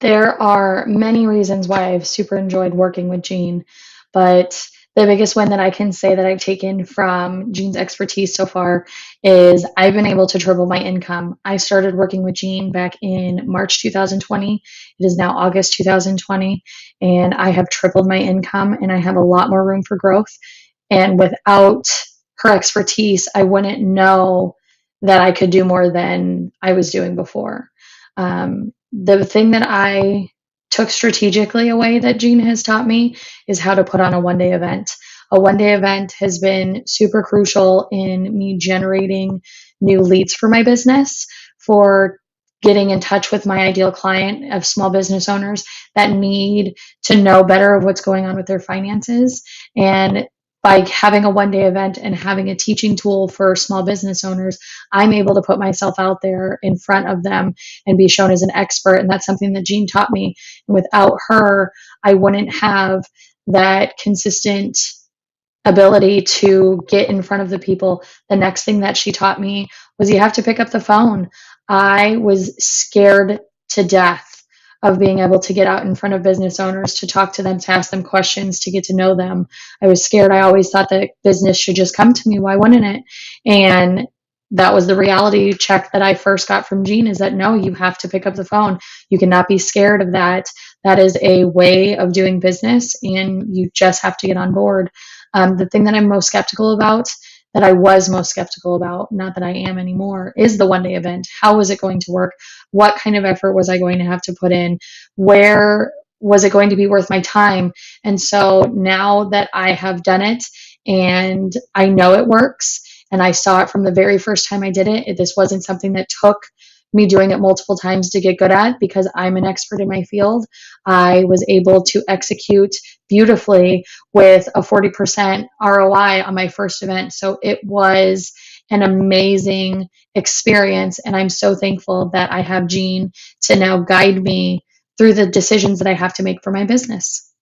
There are many reasons why I've super enjoyed working with Jean, but the biggest one that I can say that I've taken from Jean's expertise so far is I've been able to triple my income. I started working with Jean back in March 2020. It is now August 2020, and I have tripled my income and I have a lot more room for growth. And without her expertise, I wouldn't know that I could do more than I was doing before. Um, the thing that I took strategically away that Jean has taught me is how to put on a one day event. A one day event has been super crucial in me generating new leads for my business, for getting in touch with my ideal client of small business owners that need to know better of what's going on with their finances and by having a one day event and having a teaching tool for small business owners, I'm able to put myself out there in front of them and be shown as an expert. And that's something that Jean taught me. Without her, I wouldn't have that consistent ability to get in front of the people. The next thing that she taught me was you have to pick up the phone. I was scared to death of being able to get out in front of business owners, to talk to them, to ask them questions, to get to know them. I was scared. I always thought that business should just come to me. Why wouldn't it? And that was the reality check that I first got from Jean is that no, you have to pick up the phone. You cannot be scared of that. That is a way of doing business, and you just have to get on board. Um, the thing that I'm most skeptical about that I was most skeptical about, not that I am anymore, is the one day event. How was it going to work? What kind of effort was I going to have to put in? Where was it going to be worth my time? And so now that I have done it and I know it works, and I saw it from the very first time I did it, this wasn't something that took me doing it multiple times to get good at because I'm an expert in my field. I was able to execute beautifully with a 40% ROI on my first event. So it was an amazing experience. And I'm so thankful that I have Jean to now guide me through the decisions that I have to make for my business.